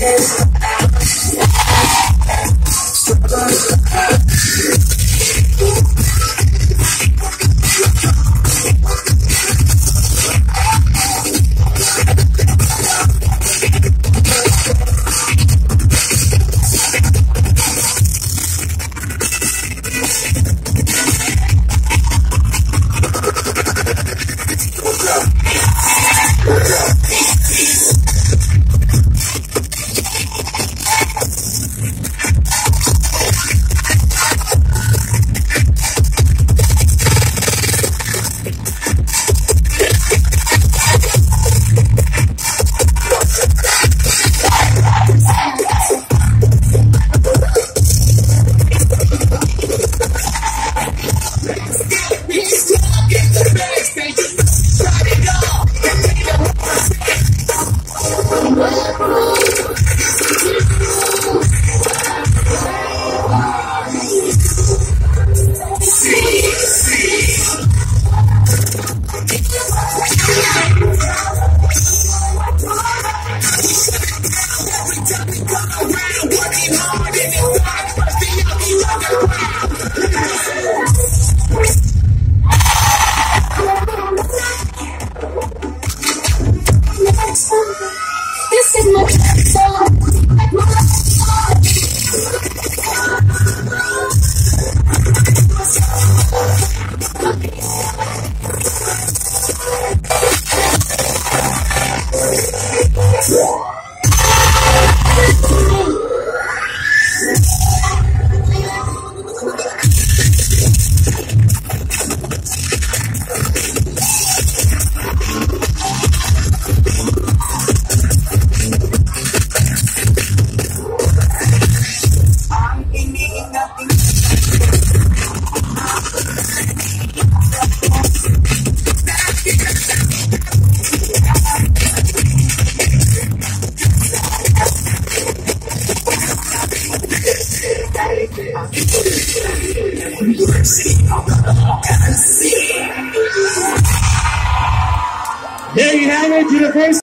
Yes. This There you have it, first